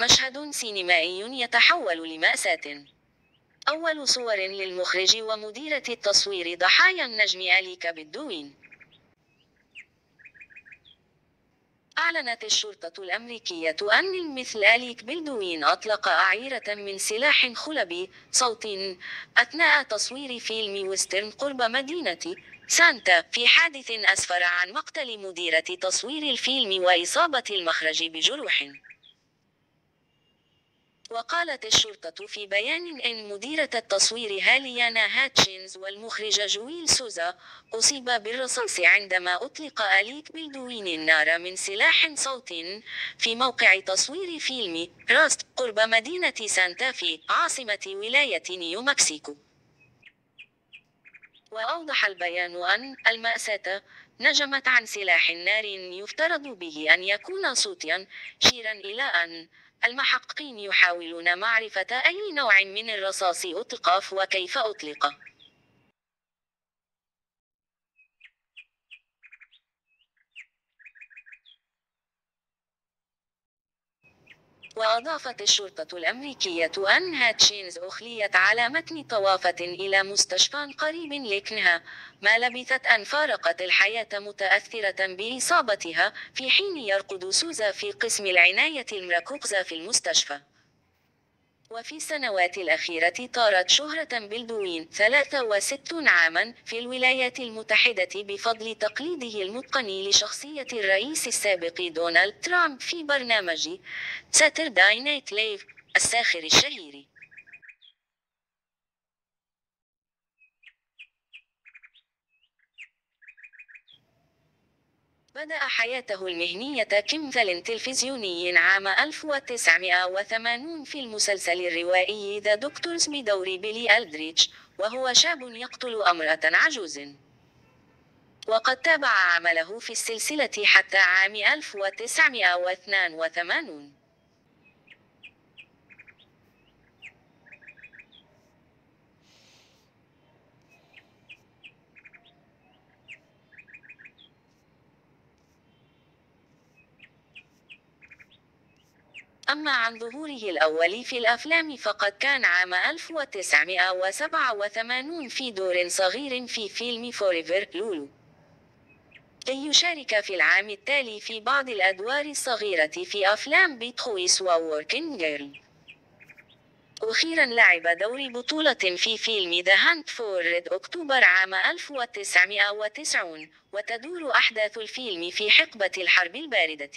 مشهد سينمائي يتحول لمأساة. أول صور للمخرج ومديرة التصوير ضحايا النجم أليك بالدوين. أعلنت الشرطة الأمريكية أن الممثل أليك بلدوين أطلق أعيرة من سلاح خلبي صوتي أثناء تصوير فيلم western قرب مدينة سانتا في حادث أسفر عن مقتل مديرة تصوير الفيلم وإصابة المخرج بجروح. وقالت الشرطة في بيان إن مديرة التصوير هاليانا هاتشينز والمخرج جويل سوزا أصيبا بالرصاص عندما أطلق أليك بلدوين النار من سلاح صوتي في موقع تصوير فيلم Rust قرب مدينة سانتافي عاصمة ولاية نيو مكسيكو. وأوضح البيان أن المأساة نجمت عن سلاح نار يفترض به أن يكون صوتيا شيرا إلى أن المحققين يحاولون معرفة أي نوع من الرصاص أطلق وكيف أطلق. وأضافت الشرطة الأمريكية أن هاتشينز أخليت على متن طوافة إلى مستشفى قريب لكنها ما لبثت أن فارقت الحياة متأثرة بإصابتها في حين يرقد سوزا في قسم العناية المركوكزة في المستشفى. وفي السنوات الأخيرة طارت شهرة بلدوين 63 عاما في الولايات المتحدة بفضل تقليده المتقن لشخصية الرئيس السابق دونالد ترامب في برنامج Saturday Night Live الساخر الشهير. بدأ حياته المهنية كممثل تلفزيوني عام 1980 في المسلسل الروائي The Doctors بدور بيلي ألدريتش، وهو شاب يقتل أمرأة عجوز. وقد تابع عمله في السلسلة حتى عام 1982. أما عن ظهوره الأول في الأفلام فقد كان عام 1987 في دور صغير في فيلم فوريفر لولو. كي يشارك في العام التالي في بعض الأدوار الصغيرة في أفلام Beetlejuice و Working Girl أخيرا لعب دور بطولة في فيلم The Hunt for Red October عام 1990 وتدور أحداث الفيلم في حقبة الحرب الباردة.